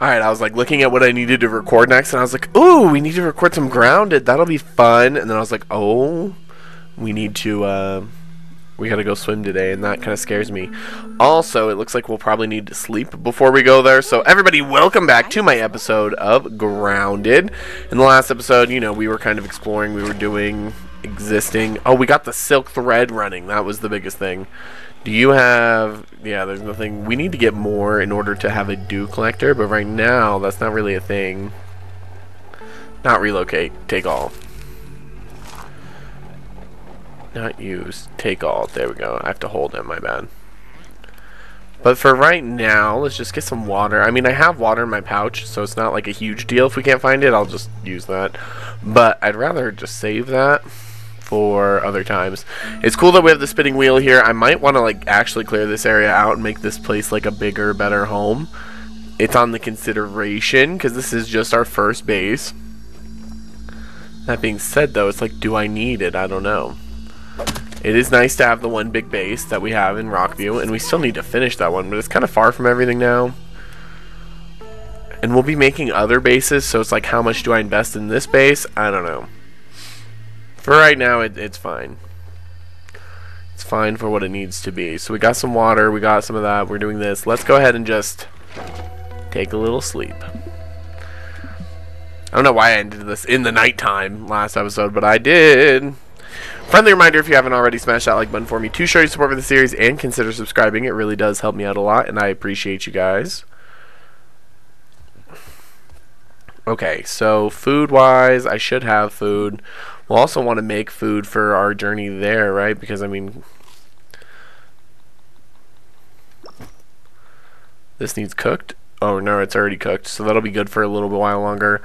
Alright, I was like looking at what I needed to record next, and I was like, ooh, we need to record some grounded. That'll be fun. And then I was like, oh, we need to, uh, we gotta go swim today, and that kind of scares me. Also, it looks like we'll probably need to sleep before we go there. So, everybody, welcome back to my episode of Grounded. In the last episode, you know, we were kind of exploring, we were doing existing. Oh, we got the silk thread running. That was the biggest thing. Do you have... Yeah, there's nothing... We need to get more in order to have a dew collector, but right now, that's not really a thing. Not relocate. Take all. Not use. Take all. There we go. I have to hold him. My bad. But for right now, let's just get some water. I mean, I have water in my pouch, so it's not like a huge deal. If we can't find it, I'll just use that. But I'd rather just save that for other times. It's cool that we have the spinning wheel here. I might want to like actually clear this area out and make this place like a bigger, better home. It's on the consideration because this is just our first base. That being said though, it's like do I need it? I don't know. It is nice to have the one big base that we have in Rockview, and we still need to finish that one, but it's kind of far from everything now. And we'll be making other bases, so it's like how much do I invest in this base? I don't know. For right now, it, it's fine. It's fine for what it needs to be. So we got some water, we got some of that, we're doing this. Let's go ahead and just take a little sleep. I don't know why I ended this in the nighttime last episode, but I did. Friendly reminder, if you haven't already, smash that like button for me to show your support for the series and consider subscribing. It really does help me out a lot, and I appreciate you guys. Okay, so food-wise, I should have food. We'll also want to make food for our journey there, right? Because, I mean... This needs cooked. Oh, no, it's already cooked, so that'll be good for a little while longer.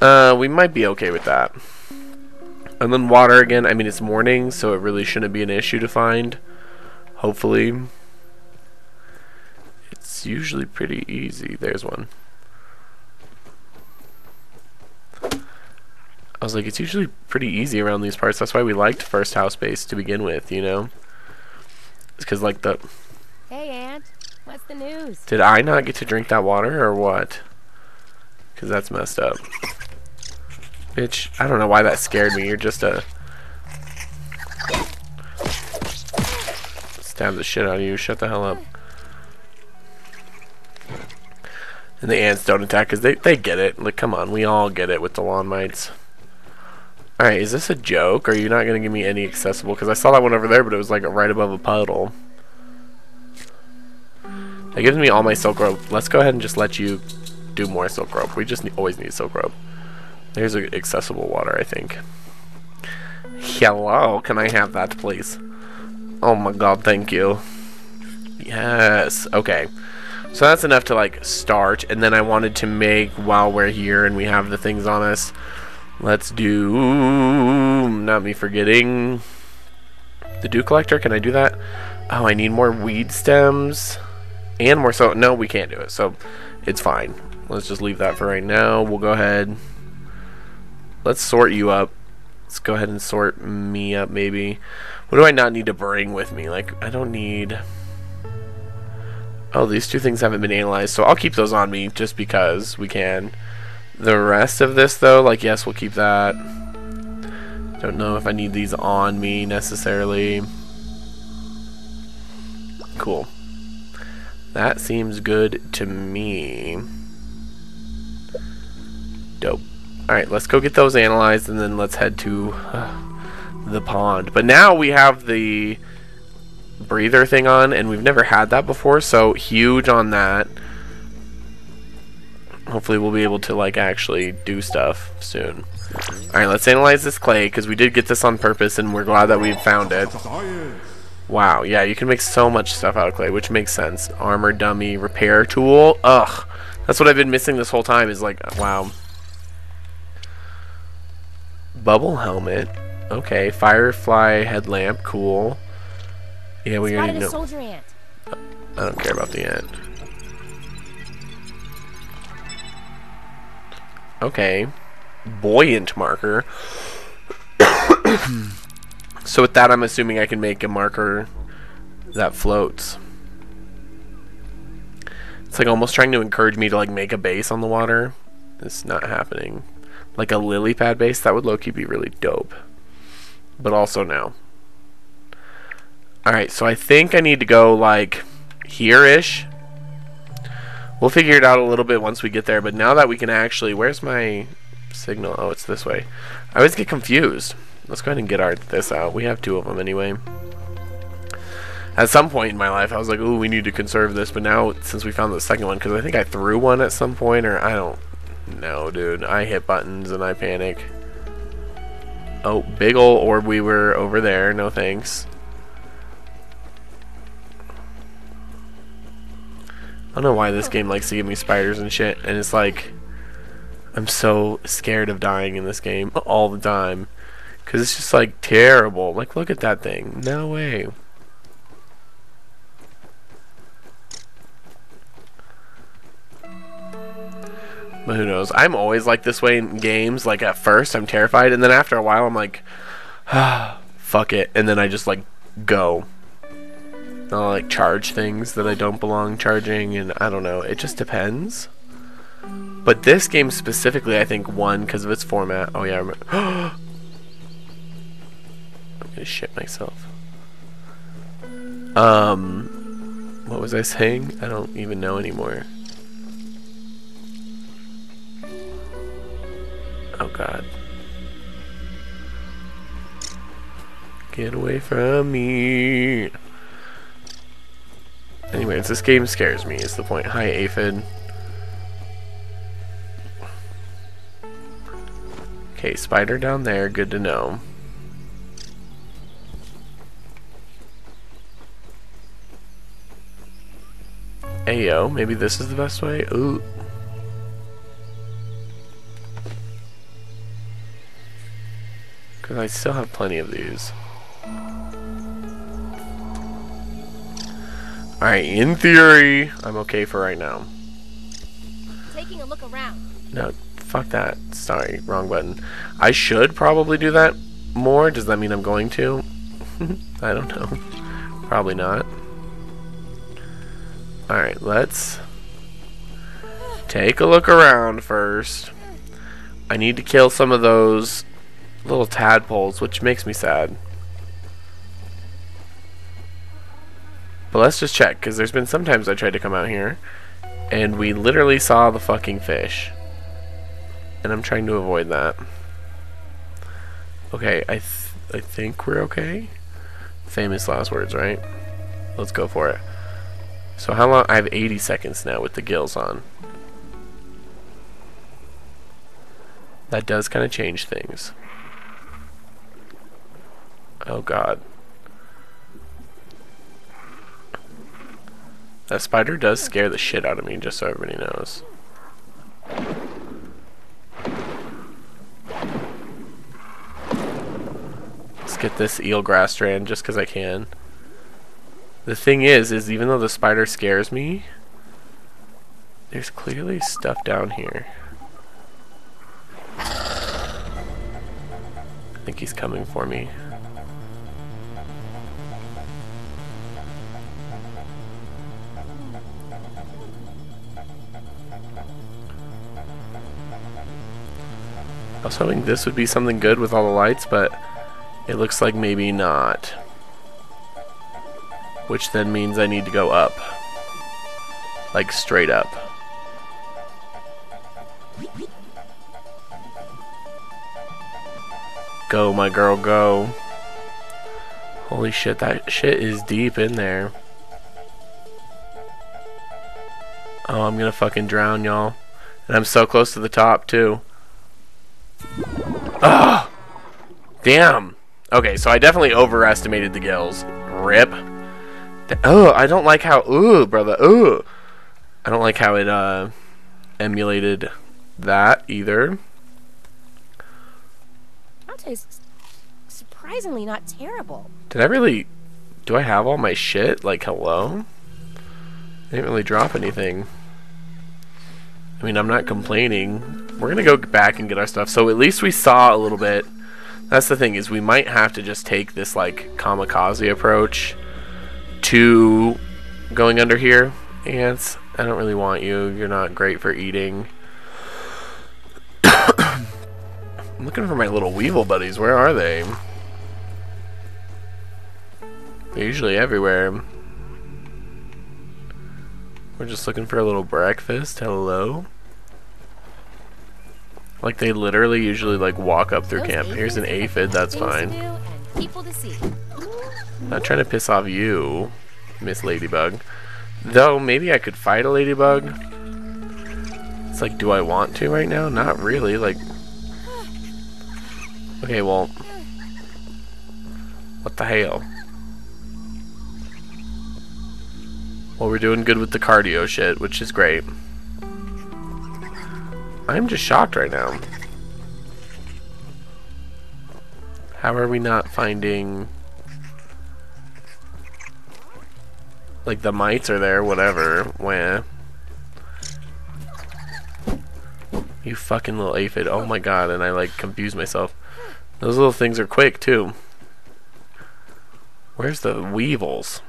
Uh, we might be okay with that. And then water again, I mean it's morning, so it really shouldn't be an issue to find. Hopefully. It's usually pretty easy. There's one. I was like, it's usually pretty easy around these parts. That's why we liked First House Base to begin with, you know? It's because, like, the... Hey, Ant. What's the news? Did I not get to drink that water, or what? Because that's messed up. Bitch, I don't know why that scared me. You're just a... Stab the shit out of you. Shut the hell up. And the ants don't attack because they, they get it. Like, come on. We all get it with the lawn mites. Alright, is this a joke? Are you not going to give me any accessible? Because I saw that one over there, but it was like right above a puddle. That gives me all my silk rope. Let's go ahead and just let you do more silk rope. We just need, always need silk rope. There's accessible water, I think. Hello, can I have that, please? Oh my god, thank you. Yes, okay. So that's enough to, like, start, and then I wanted to make, while we're here and we have the things on us, let's do, not me forgetting, the dew collector, can I do that? Oh, I need more weed stems, and more, so, no, we can't do it, so it's fine. Let's just leave that for right now. We'll go ahead Let's sort you up. Let's go ahead and sort me up, maybe. What do I not need to bring with me? Like, I don't need... Oh, these two things haven't been analyzed, so I'll keep those on me just because we can. The rest of this, though, like, yes, we'll keep that. Don't know if I need these on me, necessarily. Cool. That seems good to me. Dope. Alright, let's go get those analyzed and then let's head to uh, the pond. But now we have the breather thing on and we've never had that before, so huge on that. Hopefully we'll be able to like actually do stuff soon. Alright, let's analyze this clay because we did get this on purpose and we're glad that we found it. Wow, yeah, you can make so much stuff out of clay, which makes sense. Armor dummy, repair tool. Ugh. That's what I've been missing this whole time is like, wow. Bubble helmet. Okay, firefly headlamp. Cool. Yeah, we already know. soldier ant. I don't care about the ant. Okay. Buoyant marker. so with that, I'm assuming I can make a marker that floats. It's like almost trying to encourage me to like make a base on the water. It's not happening. Like a lily pad base, that would low-key be really dope. But also no. Alright, so I think I need to go like here-ish. We'll figure it out a little bit once we get there, but now that we can actually... Where's my signal? Oh, it's this way. I always get confused. Let's go ahead and get our this out. We have two of them anyway. At some point in my life, I was like, ooh, we need to conserve this, but now, since we found the second one, because I think I threw one at some point, or I don't know, dude. I hit buttons and I panic. Oh, big ol' orb weaver over there. No thanks. Don't know why this game likes to give me spiders and shit, and it's like... I'm so scared of dying in this game all the time. Because it's just like terrible. Like, look at that thing. No way. But who knows? I'm always like this way in games. Like, at first, I'm terrified. And then after a while, I'm like, ah, fuck it. And then I just, like, go. I'll, like, charge things that I don't belong charging. And I don't know. It just depends. But this game specifically, I think, won because of its format. Oh, yeah. I'm gonna shit myself. Um, what was I saying? I don't even know anymore. Oh, God. Get away from me. Anyways, this game scares me, is the point. Hi, Aphid. Okay, spider down there, good to know. Ayo, maybe this is the best way? Ooh. Because I still have plenty of these. Alright, in theory, I'm okay for right now. Taking a look around. No, fuck that. Sorry, wrong button. I should probably do that more. Does that mean I'm going to? I don't know. Probably not. Alright, let's take a look around first. I need to kill some of those little tadpoles, which makes me sad. But let's just check, because there's been sometimes I tried to come out here, and we literally saw the fucking fish. And I'm trying to avoid that. Okay, I, th I think we're okay. Famous last words, right? Let's go for it. So how long? I have 80 seconds now with the gills on. That does kind of change things. Oh god. That spider does scare the shit out of me, just so everybody knows. Let's get this eelgrass strand just because I can. The thing is, is even though the spider scares me, there's clearly stuff down here. I think he's coming for me. I was hoping this would be something good with all the lights, but it looks like maybe not. Which then means I need to go up. Like straight up. Go, my girl, go. Holy shit, that shit is deep in there. Oh, I'm gonna fucking drown, y'all. And I'm so close to the top, too. Ah! Damn! Okay, so I definitely overestimated the gills. Rip. Oh, I don't like how... Ooh, brother. Ooh. I don't like how it uh, emulated that either. Dante's surprisingly not terrible. Did I really... Do I have all my shit? Like, hello? I didn't really drop anything. I mean, I'm not complaining. We're gonna go back and get our stuff. So at least we saw a little bit. That's the thing, is we might have to just take this, like, kamikaze approach to going under here. Ants. I don't really want you. You're not great for eating. I'm looking for my little weevil buddies. Where are they? They're usually everywhere. We're just looking for a little breakfast. Hello? Like they literally usually like walk up through Those camp. Here's an aphid, that's fine. do and people to see. Not trying to piss off you, Miss Ladybug. Though, maybe I could fight a ladybug. It's like, do I want to right now? Not really, like... Okay, well... What the hell? Well, we're doing good with the cardio shit, which is great. I'm just shocked right now. How are we not finding... Like the mites are there, whatever. Where? You fucking little aphid. Oh my god, and I like confuse myself. Those little things are quick too. Where's the weevils?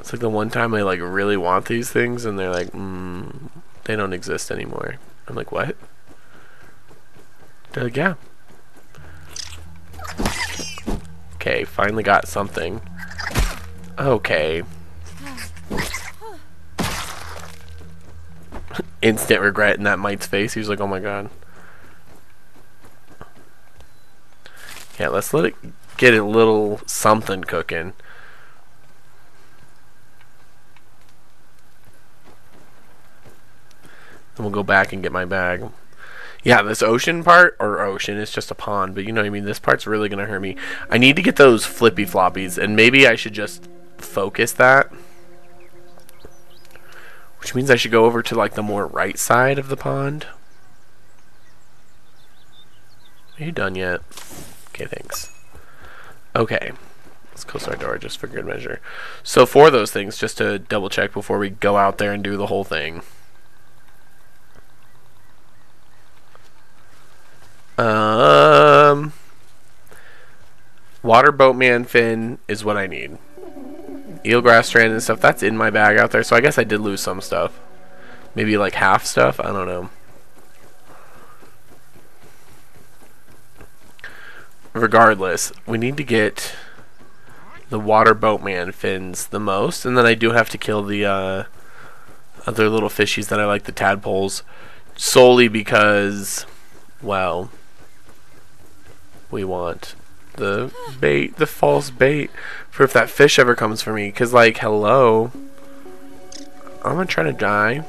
It's like the one time I like really want these things and they're like, mm, they don't exist anymore. I'm like, what? They're like, yeah. Okay, finally got something. Okay. Instant regret in that mite's face. He was like, oh my god. Yeah, let's let it get a little something cooking. We'll go back and get my bag. Yeah, this ocean part, or ocean, it's just a pond, but you know what I mean? This part's really going to hurt me. I need to get those flippy floppies, and maybe I should just focus that. Which means I should go over to like the more right side of the pond. Are you done yet? Okay, thanks. Okay. Let's close our door just for good measure. So for those things, just to double check before we go out there and do the whole thing. Um, water boatman fin is what I need. Eelgrass strand and stuff, that's in my bag out there, so I guess I did lose some stuff. Maybe like half stuff, I don't know. Regardless, we need to get the water boatman fins the most, and then I do have to kill the uh, other little fishies that I like, the tadpoles, solely because, well, we want the bait, the false bait, for if that fish ever comes for me. Because, like, hello. I'm gonna try to die.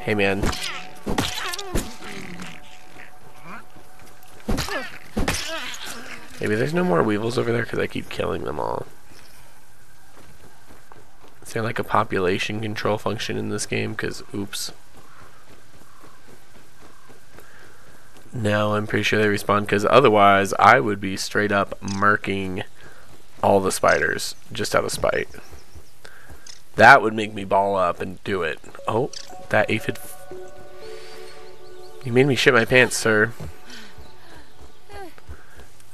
Hey, man. Maybe there's no more weevils over there because I keep killing them all. Is there like a population control function in this game? Because, oops. No, I'm pretty sure they respawn because otherwise I would be straight up murking all the spiders just out of spite. That would make me ball up and do it. Oh, that aphid. You made me shit my pants, sir.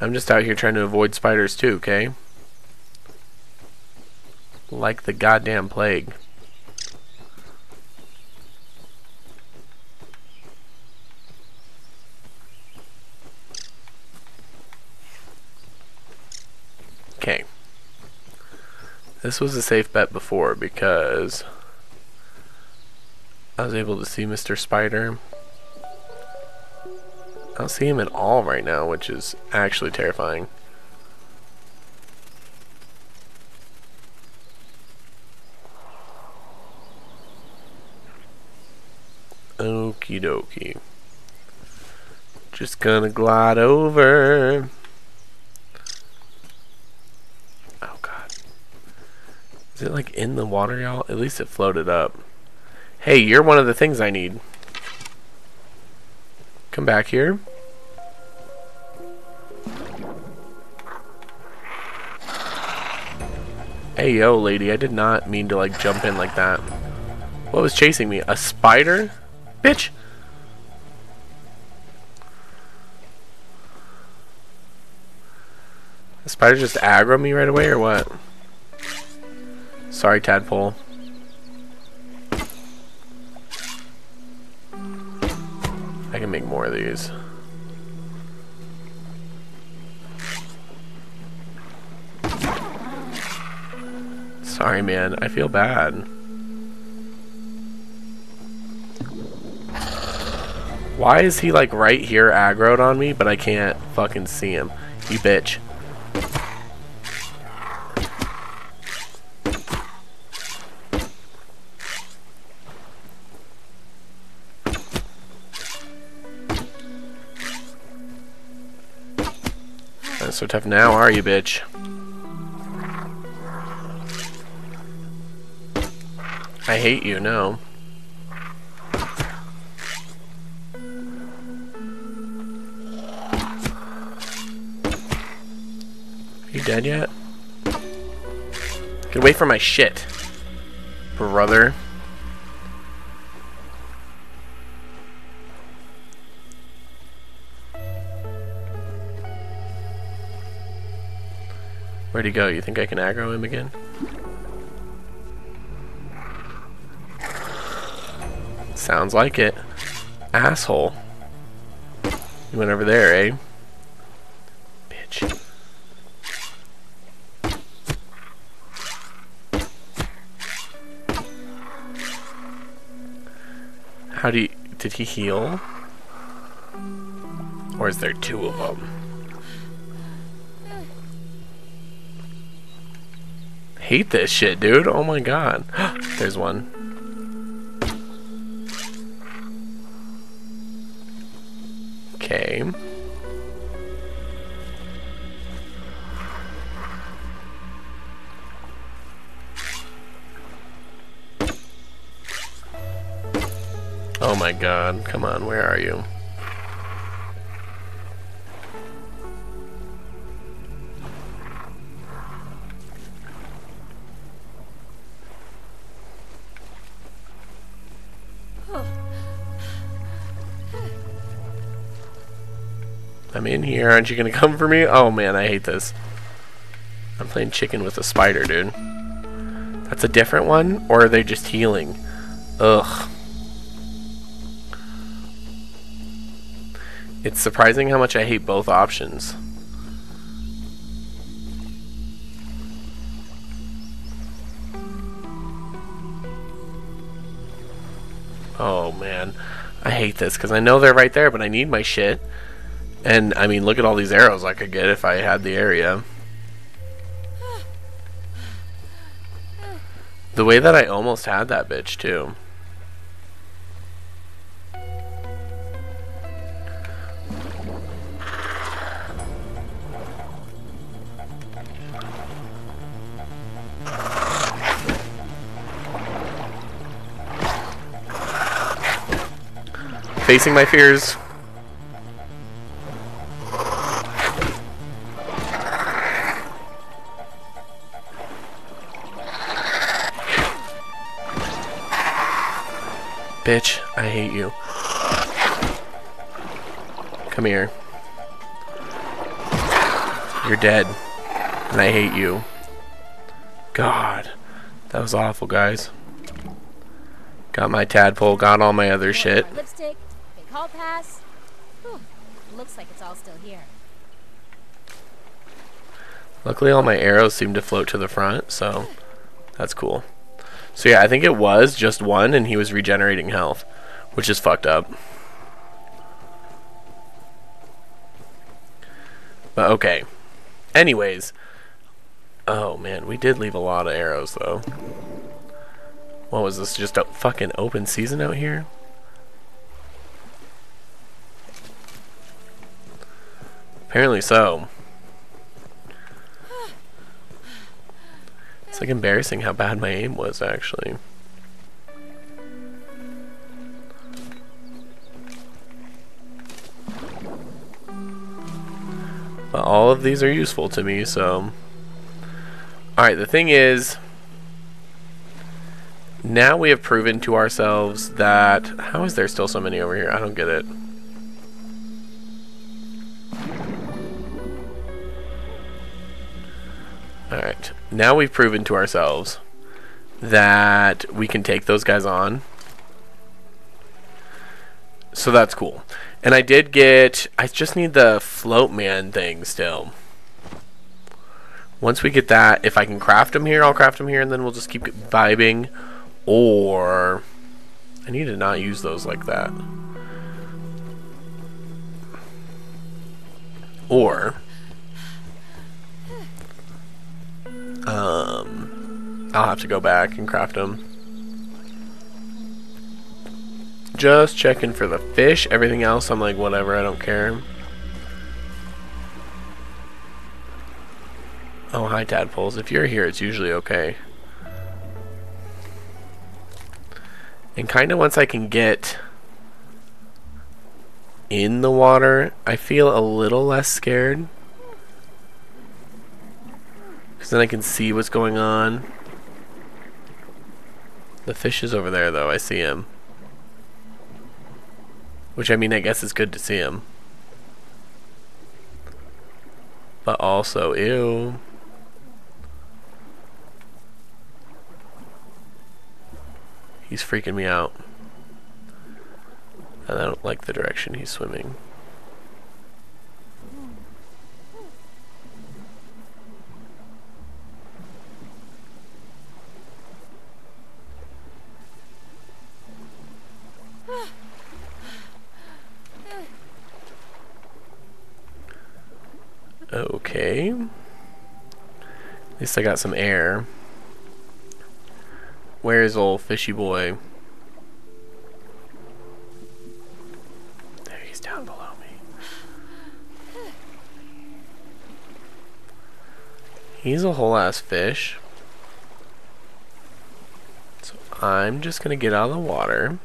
I'm just out here trying to avoid spiders too, okay? Like the goddamn plague. Okay. This was a safe bet before because I was able to see Mr. Spider. I don't see him at all right now, which is actually terrifying. Okie dokie. Just gonna glide over. Oh god. Is it like in the water, y'all? At least it floated up. Hey, you're one of the things I need. Come back here. Hey, yo, lady. I did not mean to, like, jump in like that. What was chasing me? A spider? Bitch! The spider just aggro me right away, or what? Sorry, tadpole. I can make more of these. Sorry, man. I feel bad. Why is he, like, right here aggroed on me, but I can't fucking see him? You bitch. So tough now, are you, bitch? I hate you, no. You dead yet? Get away from my shit, brother. Where'd he go? You think I can aggro him again? Sounds like it. Asshole. You went over there, eh? Bitch. How do you... Did he heal? Or is there two of them? Hate this shit, dude. Oh my god. There's one. Okay. Oh my god. Come on, where are you? Here. Aren't you gonna come for me? Oh man, I hate this. I'm playing chicken with a spider, dude. That's a different one? Or are they just healing? Ugh. It's surprising how much I hate both options. Oh man, I hate this because I know they're right there, but I need my shit. And I mean, look at all these arrows I could get if I had the area. The way that I almost had that bitch too. Facing my fears. Bitch, I hate you. Come here. You're dead. And I hate you. God. That was awful, guys. Got my tadpole, got all my other shit. My lipstick, big hall pass. Whew. Looks like it's all still here. Luckily all my arrows seem to float to the front, so that's cool. So yeah, I think it was just one and he was regenerating health, which is fucked up. But okay. Anyways. Oh man, we did leave a lot of arrows though. What was this, just a fucking open season out here? Apparently so. It's like embarrassing how bad my aim was actually. But all of these are useful to me, so... Alright, the thing is... Now we have proven to ourselves that... How is there still so many over here? I don't get it. Alright, now we've proven to ourselves that we can take those guys on. So that's cool. And I did get... I just need the float man thing still. Once we get that, if I can craft them here, I'll craft them here, and then we'll just keep vibing. Or... I need to not use those like that. Or... Um... I'll have to go back and craft them. Just checking for the fish. Everything else, I'm like, whatever, I don't care. Oh, hi, tadpoles. If you're here, it's usually okay. And kind of once I can get in the water, I feel a little less scared. Because then I can see what's going on. The fish is over there, though. I see him. Which, I mean, I guess it's good to see him. But also, ew. He's freaking me out. And I don't like the direction he's swimming. Okay. At least I got some air. Where's old fishy boy? There he's down below me. He's a whole ass fish. So I'm just gonna get out of the water.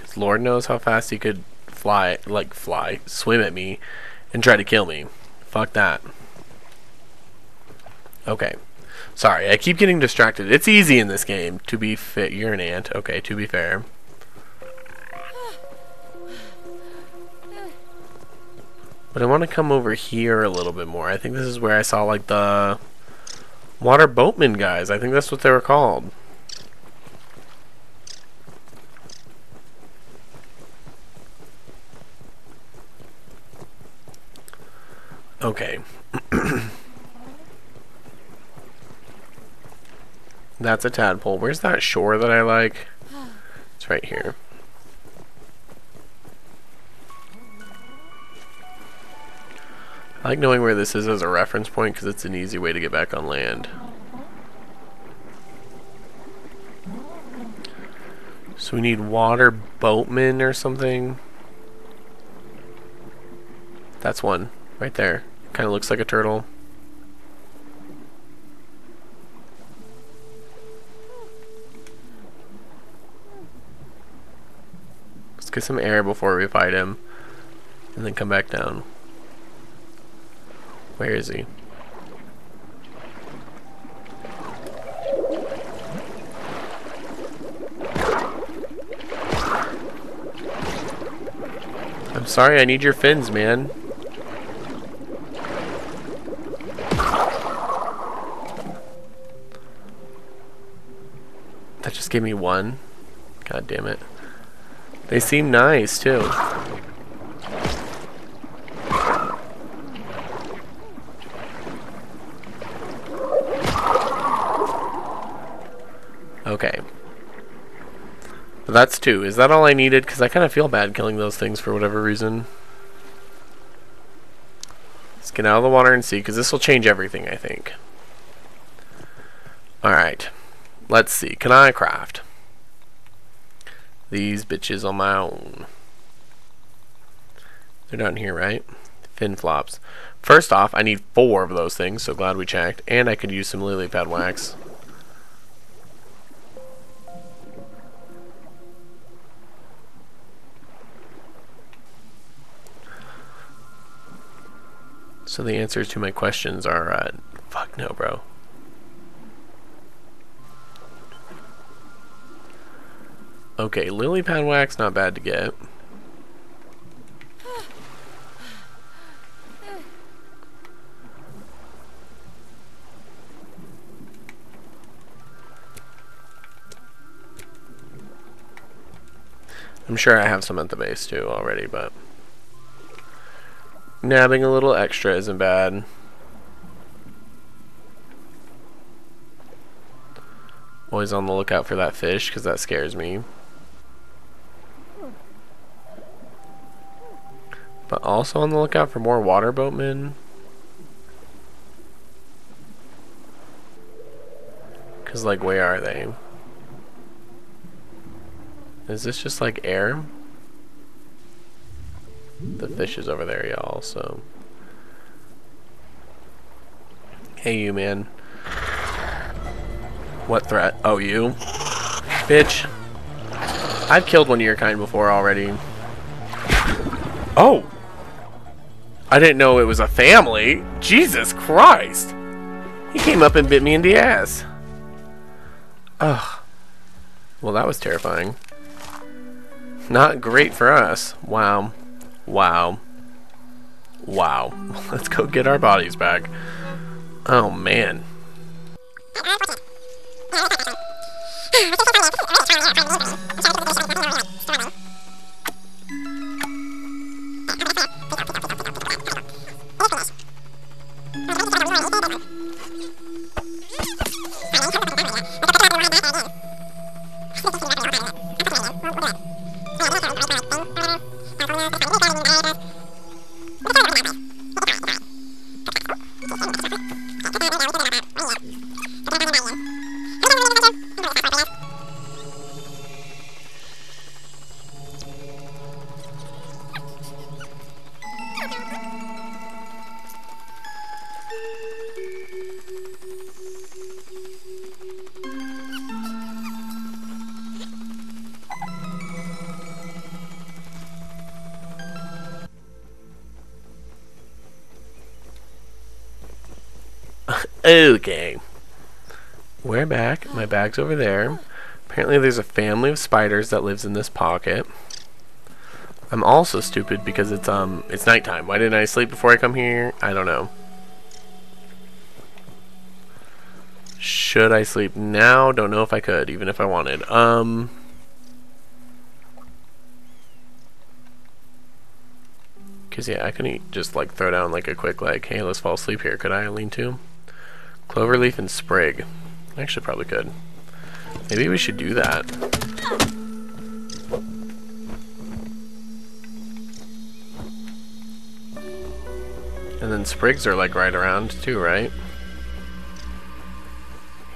Cause Lord knows how fast he could fly, like fly, swim at me and try to kill me. Fuck that. Okay. Sorry, I keep getting distracted. It's easy in this game to be fit. You're an ant. Okay, to be fair. But I want to come over here a little bit more. I think this is where I saw like the water boatman guys. I think that's what they were called. Okay. That's a tadpole. Where's that shore that I like? It's right here. I like knowing where this is as a reference point because it's an easy way to get back on land. So we need water boatman or something. That's one right there. Kind of looks like a turtle. Let's get some air before we fight him. And then come back down. Where is he? I'm sorry, I need your fins, man. That just gave me one. God damn it. They seem nice, too. Okay. But that's two. Is that all I needed? Because I kind of feel bad killing those things for whatever reason. Let's get out of the water and see, because this will change everything, I think. Alright. Let's see. Can I craft? these bitches on my own. They're down here, right? Fin flops. First off, I need four of those things, so glad we checked. And I could use some lily pad wax. So the answers to my questions are, uh, fuck no, bro. Okay, lily pad wax, not bad to get. I'm sure I have some at the base too already, but nabbing a little extra isn't bad. Always on the lookout for that fish because that scares me. But also on the lookout for more water boatmen. Because, like, where are they? Is this just, like, air? The fish is over there, y'all, so... Hey, you, man. What threat? Oh, you? Bitch. I've killed one of your kind before already. Oh! I didn't know it was a family. Jesus Christ! He came up and bit me in the ass. Ugh. Well, that was terrifying. Not great for us. Wow. Wow. Wow. Let's go get our bodies back. Oh, man. Okay. We're back. My bag's over there. Apparently there's a family of spiders that lives in this pocket. I'm also stupid because it's um it's nighttime. Why didn't I sleep before I come here? I don't know. Should I sleep now? Don't know if I could, even if I wanted. Um Cause yeah, I couldn't just like throw down like a quick like, hey, let's fall asleep here. Could I lean to? Cloverleaf and Sprig. Actually, probably could. Maybe we should do that. And then Sprigs are like right around too, right?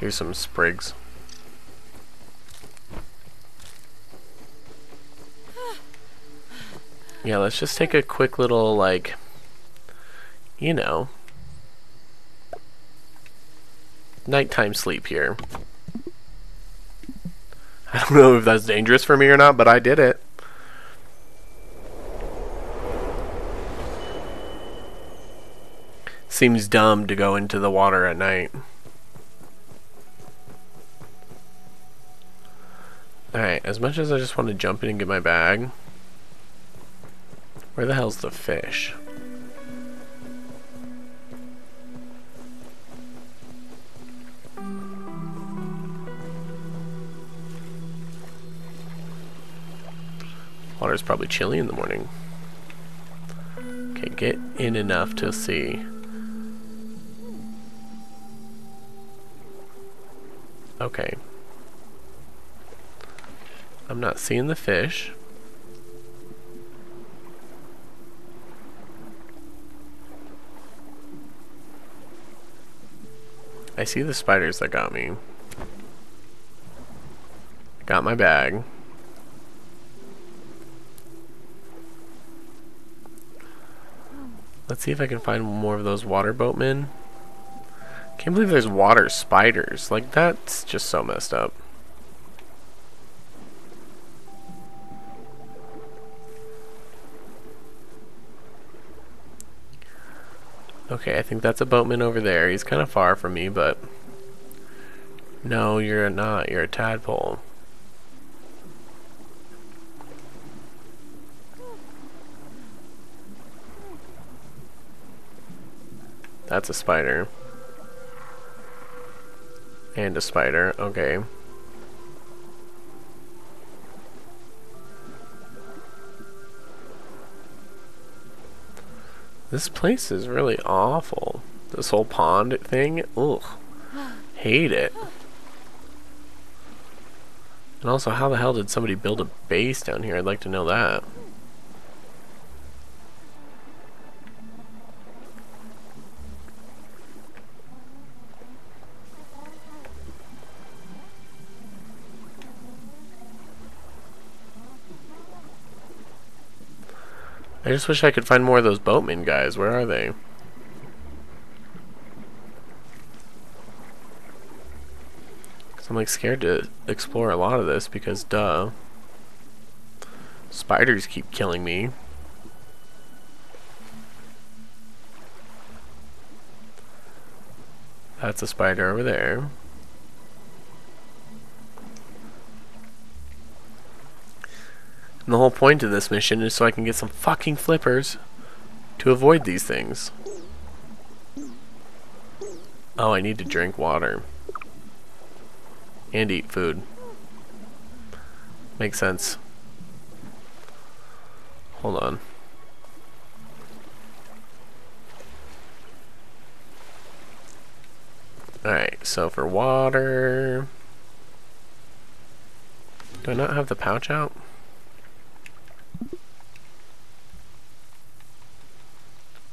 Here's some Sprigs. Yeah, let's just take a quick little, like, you know, nighttime sleep here. I don't know if that's dangerous for me or not, but I did it. Seems dumb to go into the water at night. Alright, as much as I just want to jump in and get my bag, where the hell's the fish? Water's probably chilly in the morning. Okay, get in enough to see. Okay. I'm not seeing the fish. I see the spiders that got me. Got my bag. Let's see if I can find more of those water boatmen. Can't believe there's water spiders. Like, that's just so messed up. Okay, I think that's a boatman over there. He's kind of far from me, but... No, you're not. You're a tadpole. That's a spider. And a spider, okay. This place is really awful. This whole pond thing, ugh. Hate it. And also, how the hell did somebody build a base down here? I'd like to know that. I just wish I could find more of those boatmen guys. Where are they? Cause I'm like scared to explore a lot of this because duh. Spiders keep killing me. That's a spider over there. And the whole point of this mission is so I can get some fucking flippers to avoid these things. Oh, I need to drink water. And eat food. Makes sense. Hold on. Alright, so for water... Do I not have the pouch out?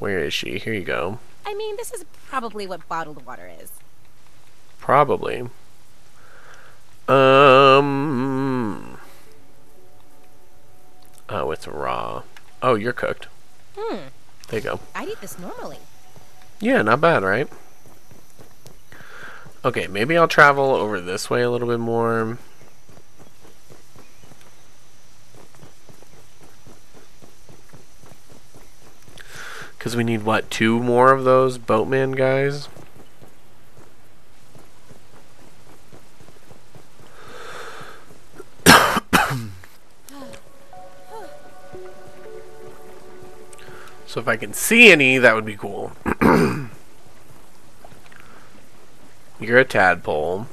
Where is she? Here you go. I mean, this is probably what bottled water is. Probably. Um. Oh, it's raw. Oh, you're cooked. Hmm. There you go. I'd eat this normally. Yeah, not bad, right? Okay, maybe I'll travel over this way a little bit more. We need, what, two more of those boatman guys? so if I can see any, that would be cool. You're a tadpole.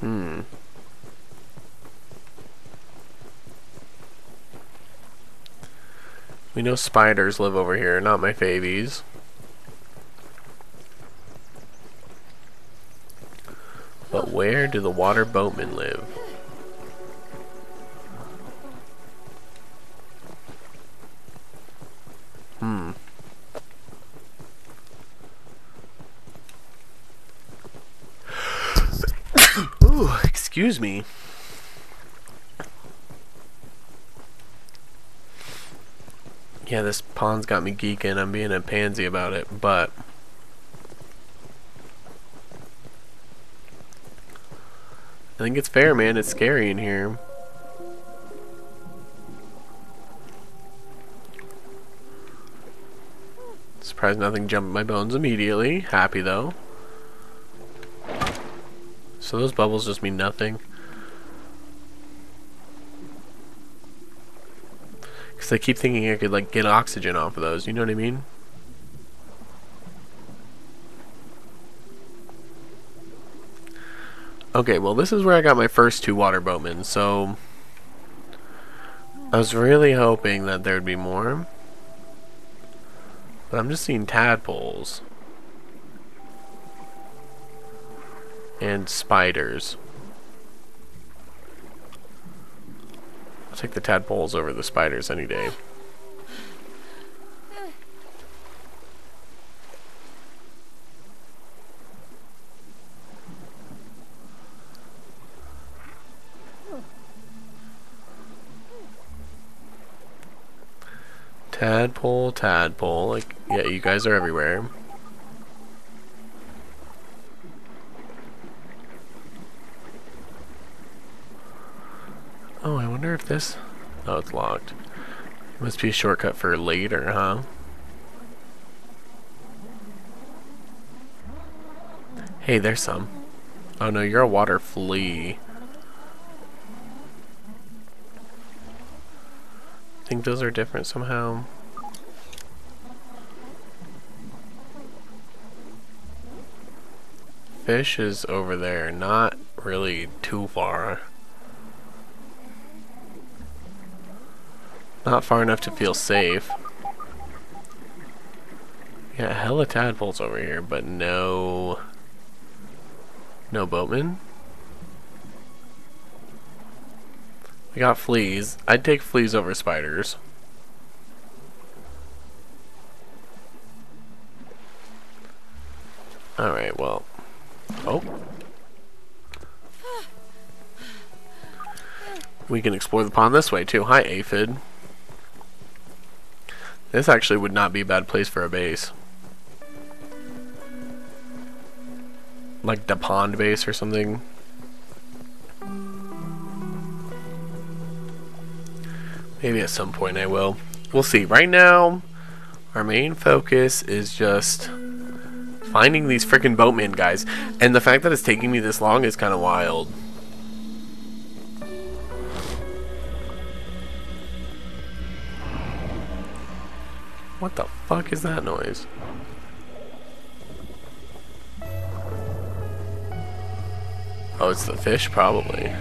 Hmm. We know spiders live over here, not my favies. But where do the water boatmen live? Hmm. Ooh, excuse me. Yeah, this pond's got me geeking. I'm being a pansy about it, but... I think it's fair, man. It's scary in here. Surprised nothing jumped my bones immediately. Happy, though. So those bubbles just mean nothing. Because I keep thinking I could, like, get oxygen off of those. You know what I mean? Okay, well, this is where I got my first two water boatmen, so... I was really hoping that there'd be more. But I'm just seeing tadpoles. And spiders. I'll take the tadpoles over the spiders any day. Tadpole, tadpole, like, yeah, you guys are everywhere. This... Oh, it's locked. Must be a shortcut for later, huh? Hey, there's some. Oh no, you're a water flea. I think those are different somehow. Fish is over there, not really too far. Not far enough to feel safe. Yeah, a hella tadpoles over here, but no... No boatmen? We got fleas. I'd take fleas over spiders. Alright, well. Oh. We can explore the pond this way too. Hi, aphid. This actually would not be a bad place for a base. Like the pond base or something. Maybe at some point I will. We'll see. Right now, our main focus is just finding these freaking boatmen guys. And the fact that it's taking me this long is kind of wild. Fuck is that noise? Oh, it's the fish, probably.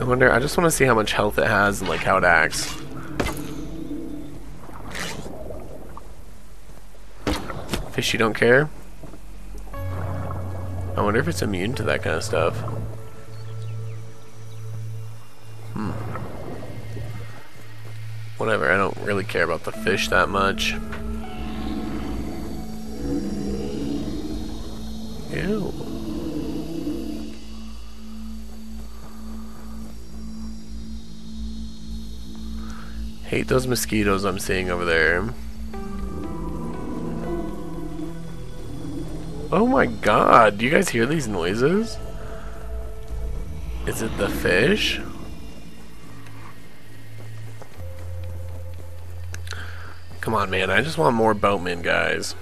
I wonder, I just want to see how much health it has and like how it acts. Fish, you don't care? I wonder if it's immune to that kind of stuff. Hmm. Whatever, I don't really care about the fish that much. Ew. Hate those mosquitoes I'm seeing over there. Oh my god, do you guys hear these noises? Is it the fish? Come on, man. I just want more boatmen, guys.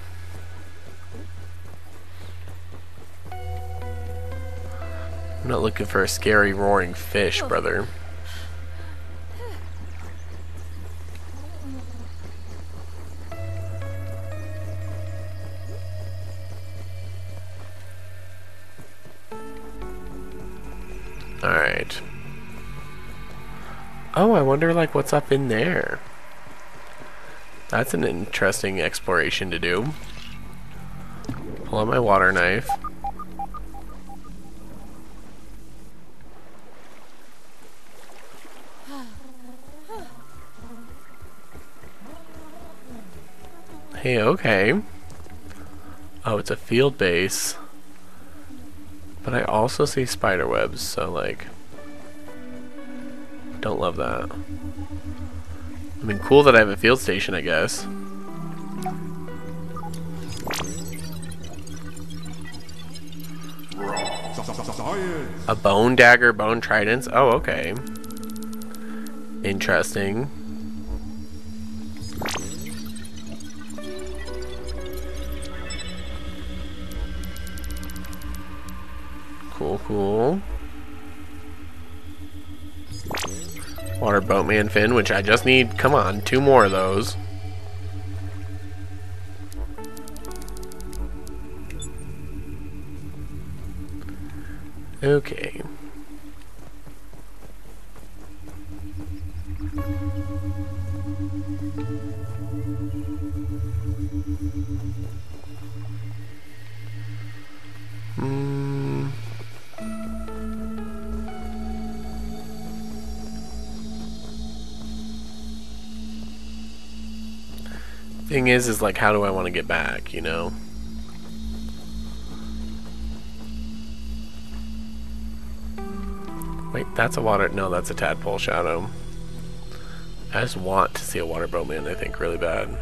I'm not looking for a scary roaring fish, oh. brother. Alright. Oh, I wonder, like, what's up in there? That's an interesting exploration to do. Pull out my water knife. Hey, okay. Oh, it's a field base. But I also see spider webs, so like... Don't love that. I mean, cool that I have a field station, I guess. A bone dagger, bone tridents? Oh, okay. Interesting. Cool, cool. Water Boatman fin, which I just need, come on, two more of those. Thing is, is like, how do I want to get back, you know? Wait, that's a water... No, that's a tadpole shadow. I just want to see a water boatman, I think, really bad.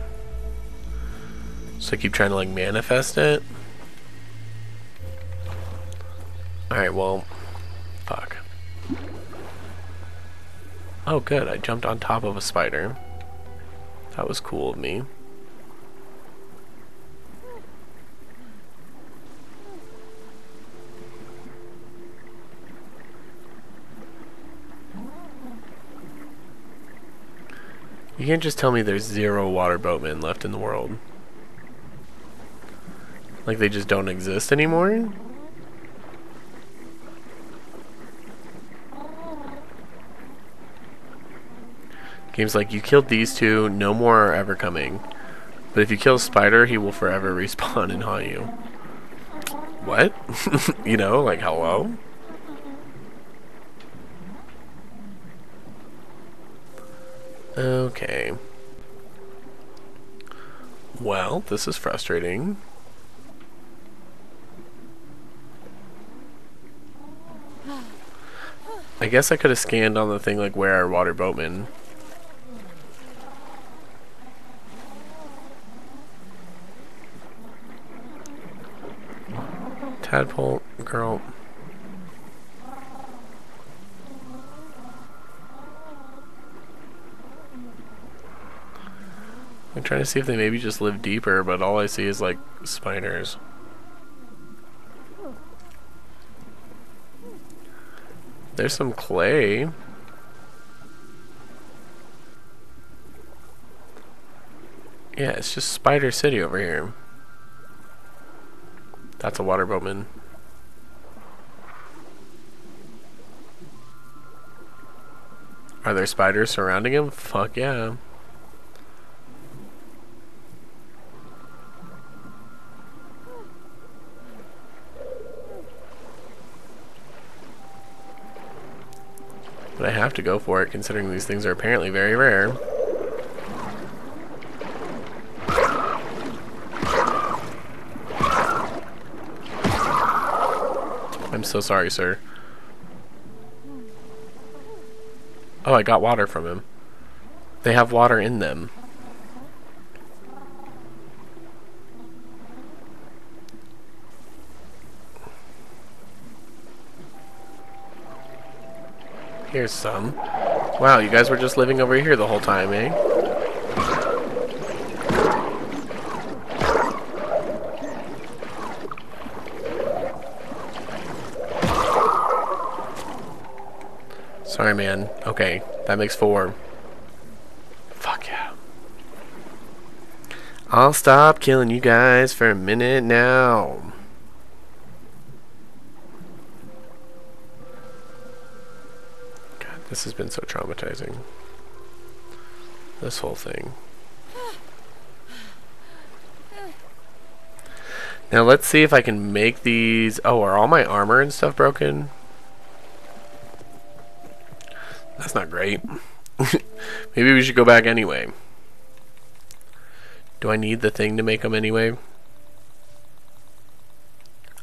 So I keep trying to, like, manifest it. Alright, well... Fuck. Oh, good. I jumped on top of a spider. That was cool of me. You can't just tell me there's zero water boatmen left in the world. Like they just don't exist anymore? Game's like, you killed these two, no more are ever coming. But if you kill spider, he will forever respawn and haunt you. What? you know, like, hello? Okay. Well, this is frustrating. I guess I could have scanned on the thing like where are water boatmen. Tadpole girl. Trying to see if they maybe just live deeper, but all I see is like spiders. There's some clay. Yeah, it's just Spider City over here. That's a water boatman. Are there spiders surrounding him? Fuck yeah. But I have to go for it considering these things are apparently very rare. I'm so sorry, sir. Oh, I got water from him. They have water in them. Here's some. Wow, you guys were just living over here the whole time, eh? Sorry, man. Okay, that makes four. Fuck yeah. I'll stop killing you guys for a minute now. This has been so traumatizing. This whole thing. Now let's see if I can make these... Oh, are all my armor and stuff broken? That's not great. Maybe we should go back anyway. Do I need the thing to make them anyway?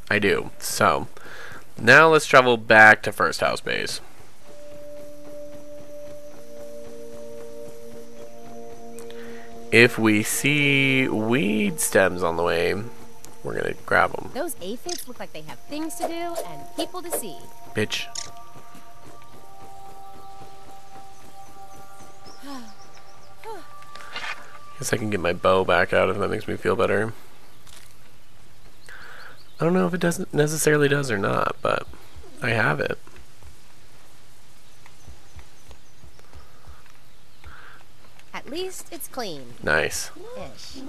I do. So, now let's travel back to first house base. If we see weed stems on the way, we're gonna grab them. Those aphids look like they have things to do and people to see. Bitch. Guess I can get my bow back out if that makes me feel better. I don't know if it doesn't necessarily does or not, but I have it. At least it's clean. Nice. Ish.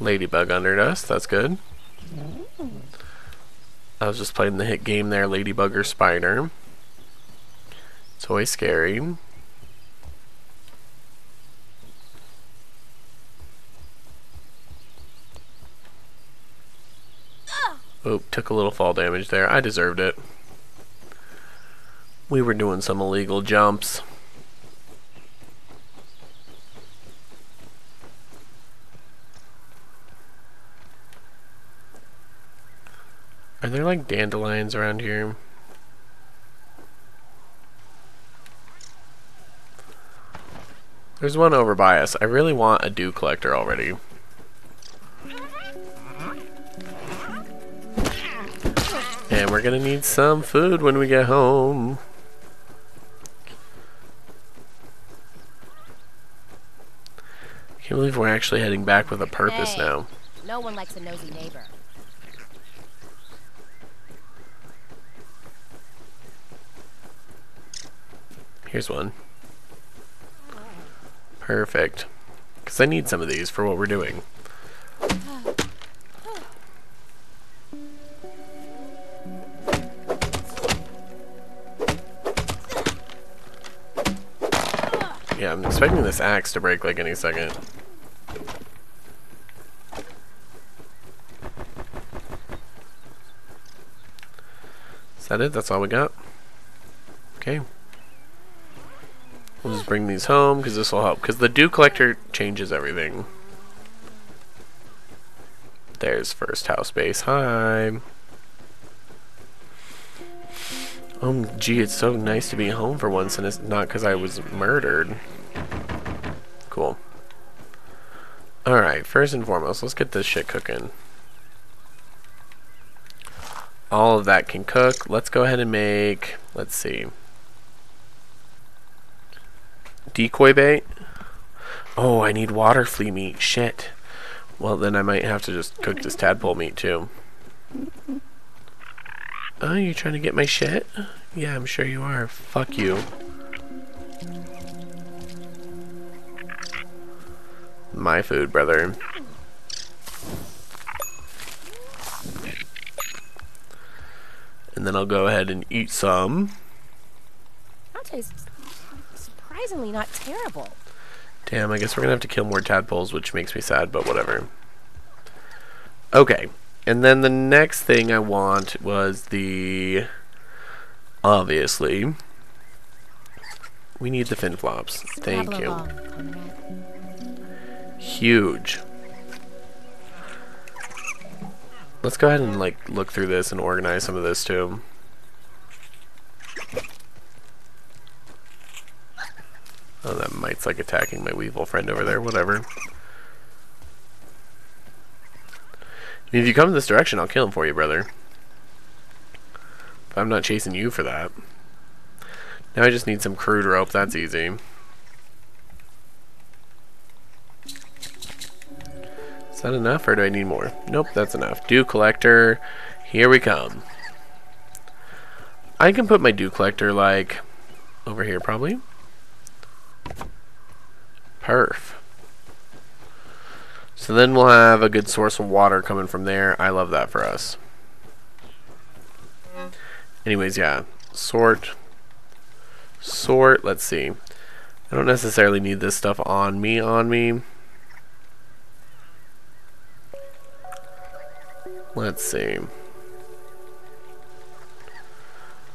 Ladybug under dust, that's good. I was just playing the hit game there, Ladybug or Spider. It's always scary. Oop, took a little fall damage there. I deserved it. We were doing some illegal jumps. Are there like dandelions around here? There's one over by us. I really want a dew collector already. And we're gonna need some food when we get home. I Can't believe we're actually heading back with a purpose Hey. now. No one likes a nosy neighbor. Here's one. Perfect. Because I need some of these for what we're doing. Yeah, I'm expecting this axe to break like any second. Is that it? That's all we got? Okay. We'll just bring these home because this will help. Because the dew collector changes everything. There's first house base. Hi. Oh, gee, it's so nice to be home for once, and it's not because I was murdered. Cool. Alright, first and foremost, let's get this shit cooking. All of that can cook. Let's go ahead and make, let's see. Decoy bait. Oh, I need water flea meat. Shit. Well, then I might have to just cook this tadpole meat too. Oh, you're trying to get my shit? Yeah, I'm sure you are. Fuck you. My food, brother. And then I'll go ahead and eat some. Surprisingly not terrible. Damn, I guess we're gonna have to kill more tadpoles, which makes me sad, but whatever. Okay, and then the next thing I want was the... Obviously. We need the fin flops. Thank you. Huge. Let's go ahead and like look through this and organize some of this too. Oh, that mite's like attacking my weevil friend over there. Whatever. if you come this direction, I'll kill him for you, brother. But I'm not chasing you for that. Now I just need some crude rope. That's easy. Is that enough, or do I need more? Nope, that's enough. Dew collector. Here we come. I can put my dew collector, like, over here, probably. Perf. So then we'll have a good source of water coming from there. I love that for us. Anyways, yeah. Sort. Sort. Let's see. I don't necessarily need this stuff on me, on me. Let's see.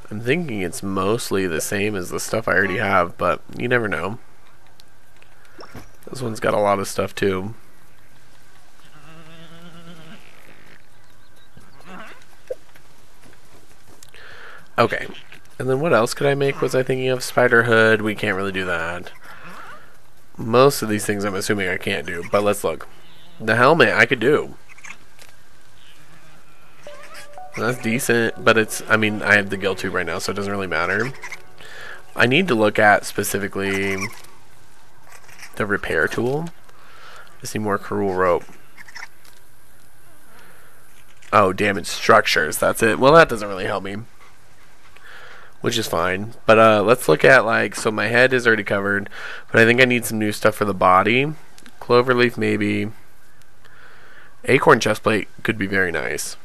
I'm thinking it's mostly the same as the stuff I already have, but you never know. This one's got a lot of stuff too. Okay. And then what else could I make? Was I thinking of spider hood? We can't really do that. Most of these things I'm assuming I can't do, but let's look. The helmet I could do. That's decent, but it's, I mean, I have the gill tube right now, so it doesn't really matter. I need to look at specifically the repair tool. I see more crude rope. Oh, damage structures, that's it. Well, that doesn't really help me which is fine. But uh, let's look at like so my head is already covered, but I think I need some new stuff for the body. Cloverleaf maybe. Acorn chestplate could be very nice.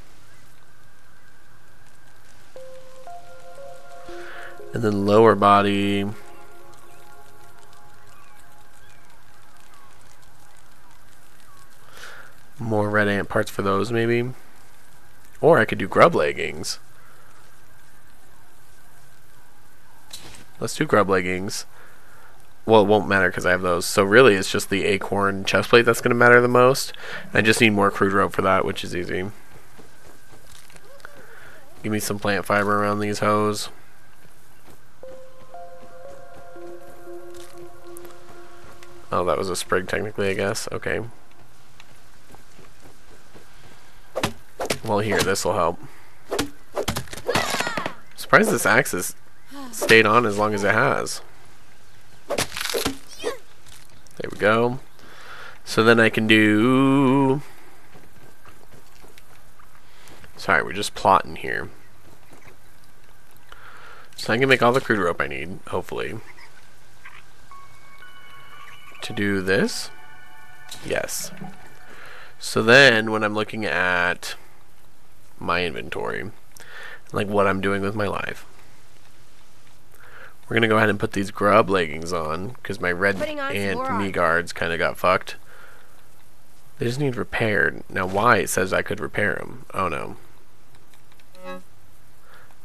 And then lower body. More red ant parts for those maybe. Or I could do grub leggings. Let's do grub leggings. Well, it won't matter because I have those. So really, it's just the acorn chest plate that's going to matter the most. I just need more crude rope for that, which is easy. Give me some plant fiber around these hoes. Oh, that was a sprig technically, I guess. Okay. Well, here, this will help. surprised this axe is stayed on as long as it has. There we go. So then I can do... Sorry, we're just plotting here. So I can make all the crude rope I need, hopefully. To do this? Yes. So then, when I'm looking at my inventory, like what I'm doing with my life, We're gonna go ahead and put these grub leggings on because my red ant knee guards kind of got fucked. They just need repaired. Now, why it says I could repair them? Oh no.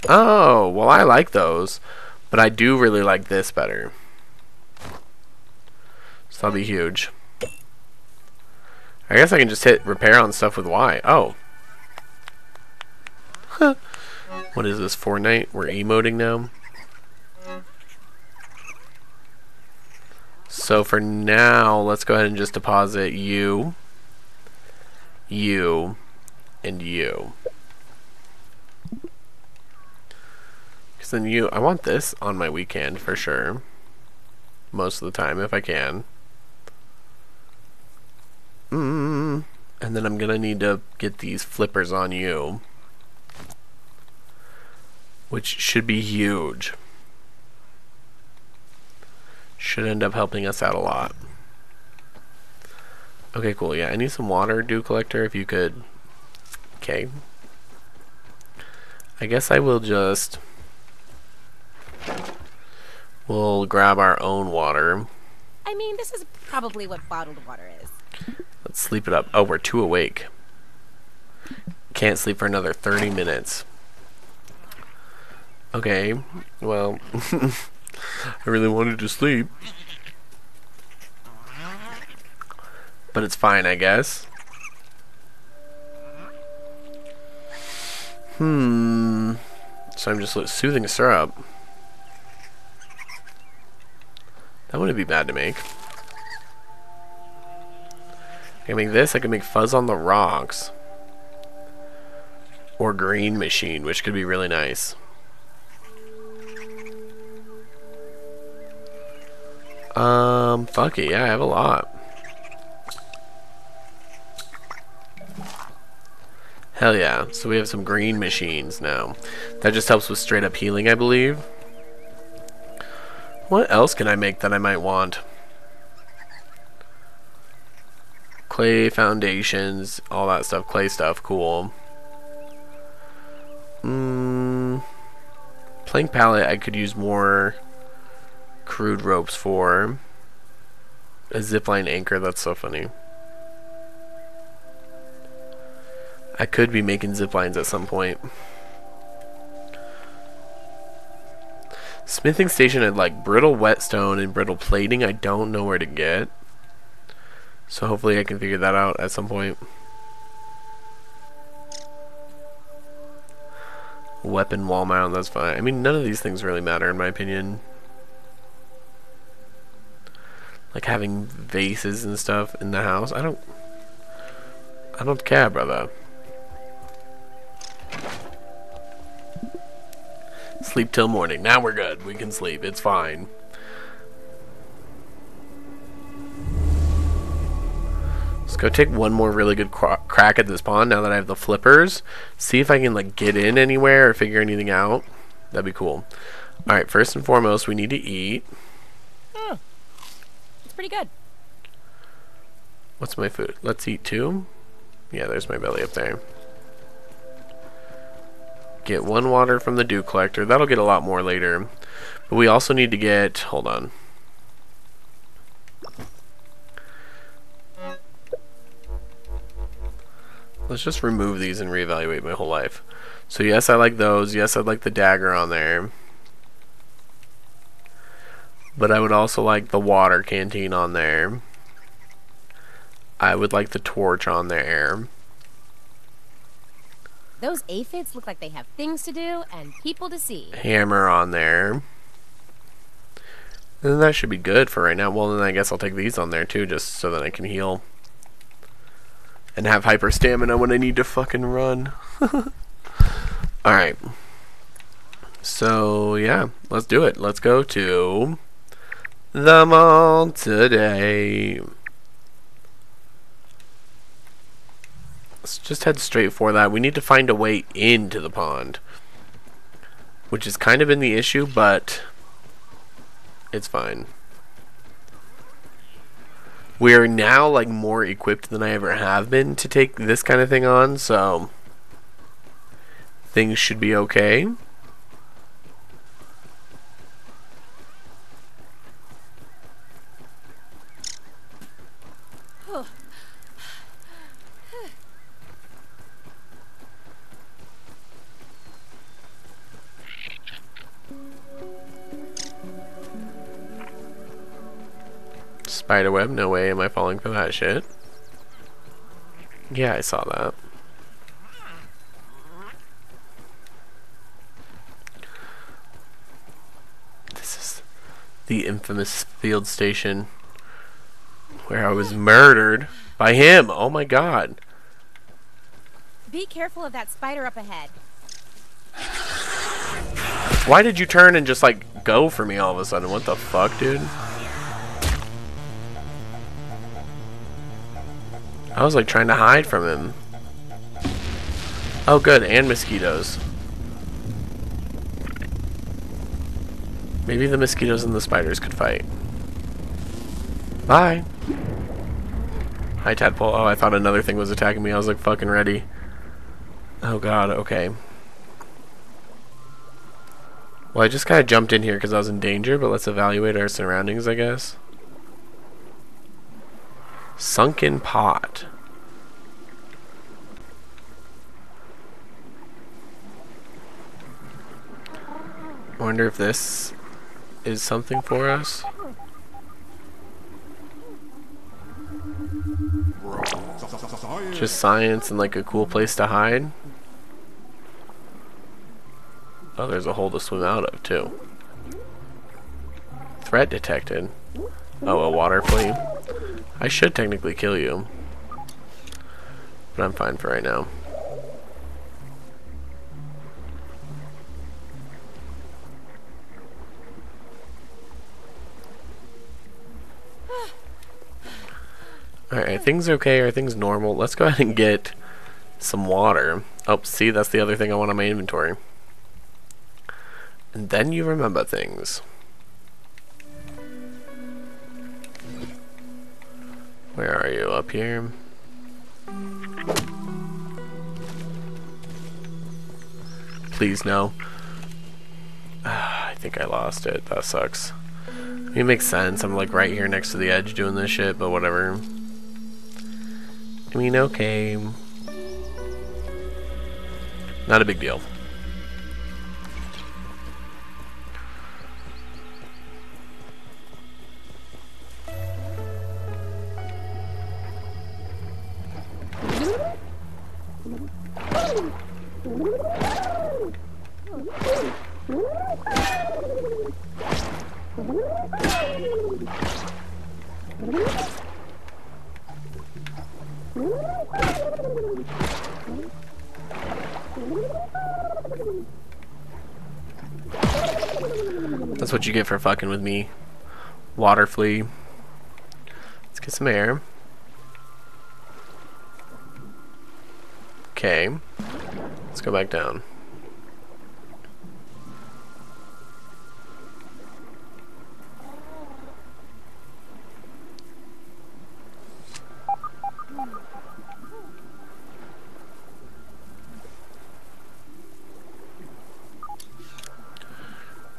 Oh, well, I like those, but I do really like this better. So that'll be huge. I guess I can just hit repair on stuff with Y. Oh. What is this, Fortnite? We're emoting now? So for now, let's go ahead and just deposit you, you, and you. Because then you, I want this on my weekend for sure. Most of the time, if I can. Mm. And then I'm gonna need to get these flippers on you. Which should be huge. Should end up helping us out a lot. Okay, cool. Yeah, I need some water, dew collector, if you could. Okay. I guess I will just... We'll grab our own water. I mean, this is probably what bottled water is. Let's sleep it up. Oh, we're too awake. Can't sleep for another 30 minutes. Okay, well, I really wanted to sleep. But it's fine, I guess. Hmm. So I'm just soothing syrup. That wouldn't be bad to make. I can make this, I can make fuzz on the rocks. Or green machine, which could be really nice. Um, fuck it, yeah, I have a lot. Hell yeah, so we have some green machines now. That just helps with straight up healing, I believe. What else can I make that I might want? Clay foundations, all that stuff, clay stuff, cool. Mm, plank palette, I could use more crude ropes for. A zipline anchor, that's so funny. I could be making ziplines at some point. Smithing station had like brittle whetstone and brittle plating I don't know where to get. So hopefully I can figure that out at some point. Weapon wall mount, that's fine. I mean, none of these things really matter in my opinion. Like having vases and stuff in the house. I don't... I don't care, brother. Sleep till morning. Now we're good. We can sleep. It's fine. Let's go take one more really good cra crack at this pond now that I have the flippers. See if I can like get in anywhere or figure anything out. That'd be cool. Alright, first and foremost, we need to eat. Pretty good. What's my food? Let's eat two. Yeah, there's my belly up there. Get one water from the dew collector. That'll get a lot more later. But we also need to get... Hold on. Let's just remove these and reevaluate my whole life. So yes, I like those. Yes, I'd like the dagger on there. But I would also like the water canteen on there. I would like the torch on there. Those aphids look like they have things to do and people to see. Hammer on there. And that should be good for right now. Well, then I guess I'll take these on there too, just so that I can heal. And have hyper stamina when I need to fucking run. Alright. So, yeah, let's do it. Let's go to the mall today. Let's just head straight for that. We need to find a way into the pond. Which has kind of been the issue, but it's fine. We are now like more equipped than I ever have been to take this kind of thing on, so things should be okay. Spider web, no way am I falling for that shit. Yeah, I saw that. This is the infamous field station where I was murdered by him. Oh my god. Be careful of that spider up ahead. Why did you turn and just like go for me all of a sudden? What the fuck, dude? I was like trying to hide from him. Oh good, and mosquitoes. Maybe the mosquitoes and the spiders could fight. Bye. Hi, Tadpole. Oh, I thought another thing was attacking me. I was like fucking ready. Oh god, okay. Well, I just kind of jumped in here because I was in danger, but let's evaluate our surroundings, I guess. Sunken pot. Wonder if this is something for us. Just science and like a cool place to hide. Oh, there's a hole to swim out of too. Threat detected. Oh, a water flame. I should technically kill you. But I'm fine for right now. Alright, things okay? Are things normal? Let's go ahead and get some water. Oh, see, that's the other thing I want on my inventory. And then you remember things. Where are you? Up here? Please, no. I think I lost it. That sucks. It makes sense. I'm like right here next to the edge doing this shit, but whatever. I mean, okay. Not a big deal. That's what you get for fucking with me. Water flea. Let's get some air. Okay. Let's go back down.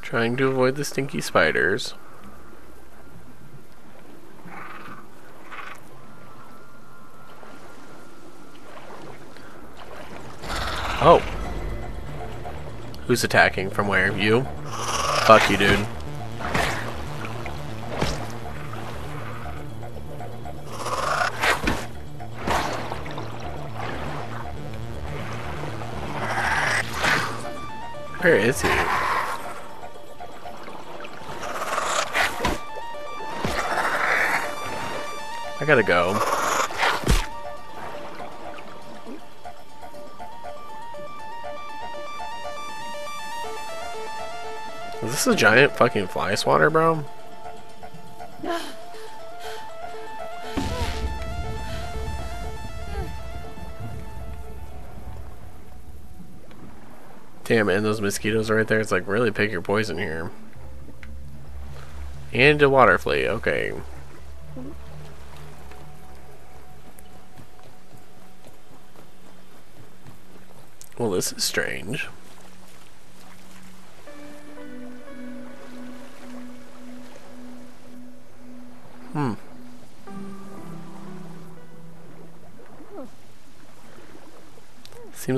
Trying to avoid the stinky spiders. Who's attacking? From where? You? Fuck you, dude. Where is he? I gotta go. This is a giant fucking fly swatter, bro? Damn, and those mosquitoes right there, it's like really pick your poison here. And a water flea, okay. Well, this is strange.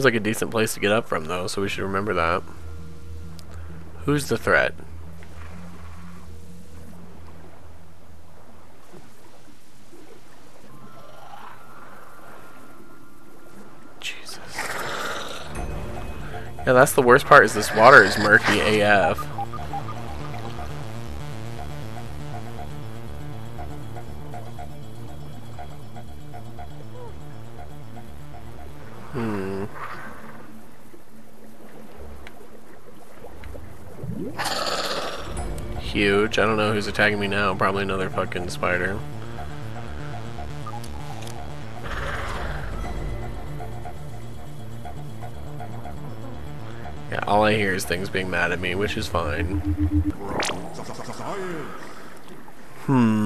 Seems like a decent place to get up from, though, so we should remember that. Who's the threat? Jesus. Yeah, that's the worst part, is this water is murky AF. Huge. I don't know who's attacking me now. Probably another fucking spider. Yeah, all I hear is things being mad at me, which is fine. Hmm.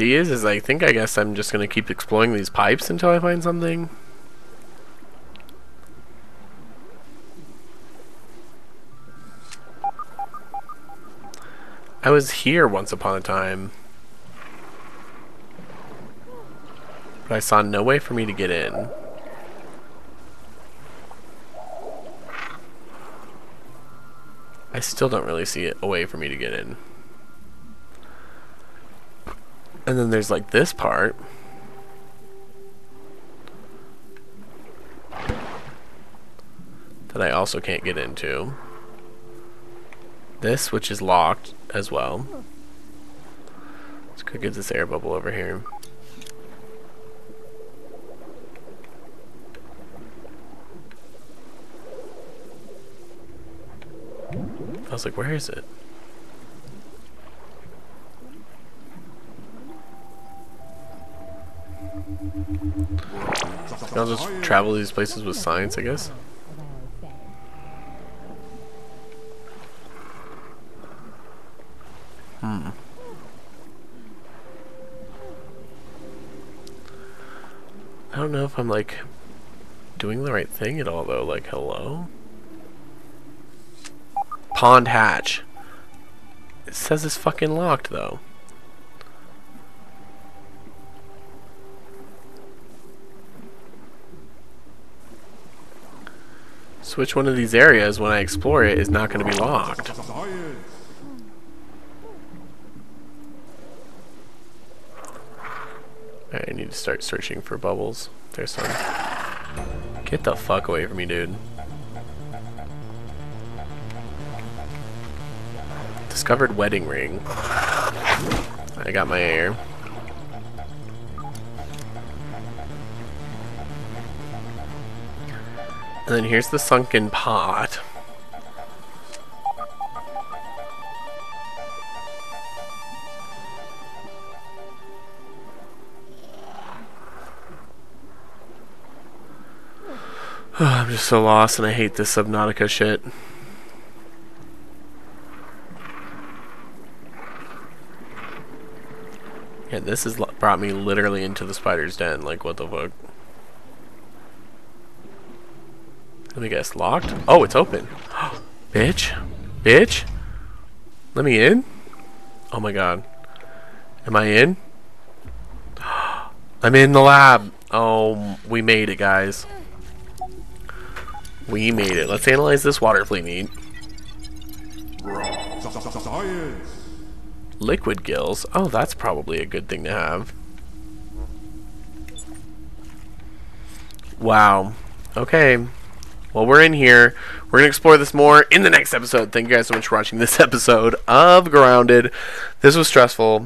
Is, is I think I guess I'm just going to keep exploring these pipes until I find something. I was here once upon a time. But I saw no way for me to get in. I still don't really see a way for me to get in. And then there's like this part. That I also can't get into. This, which is locked as well. Let's go get this air bubble over here. I was like, where is it? Travel these places with science, I guess. Hmm. I don't know if I'm like doing the right thing at all though, like hello? Pond hatch. It says it's fucking locked though. So which one of these areas, when I explore it, is not going to be locked? I need to start searching for bubbles. There's some. Get the fuck away from me, dude. Discovered wedding ring. I got my air. And then here's the sunken pot. I'm just so lost and I hate this Subnautica shit. Yeah, this has brought me literally into the spider's den. Like, what the fuck? Let me guess. Locked? Oh, it's open. Bitch. Bitch. Let me in? Oh my god. Am I in? I'm in the lab. Oh, we made it, guys. We made it. Let's analyze this water flea Liquid gills. Oh, that's probably a good thing to have. Wow. Okay. Well, we're in here. We're going to explore this more in the next episode. Thank you guys so much for watching this episode of Grounded. This was stressful,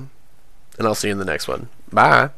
and I'll see you in the next one. Bye.